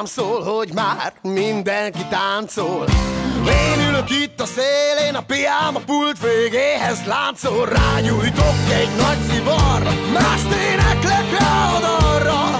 rám szól, hogy már mindenki táncol. Én ülök itt a szélén, a piám a pult végéhez láncol, rágyújtok egy nagy szivarra, más éneklek rá odarra.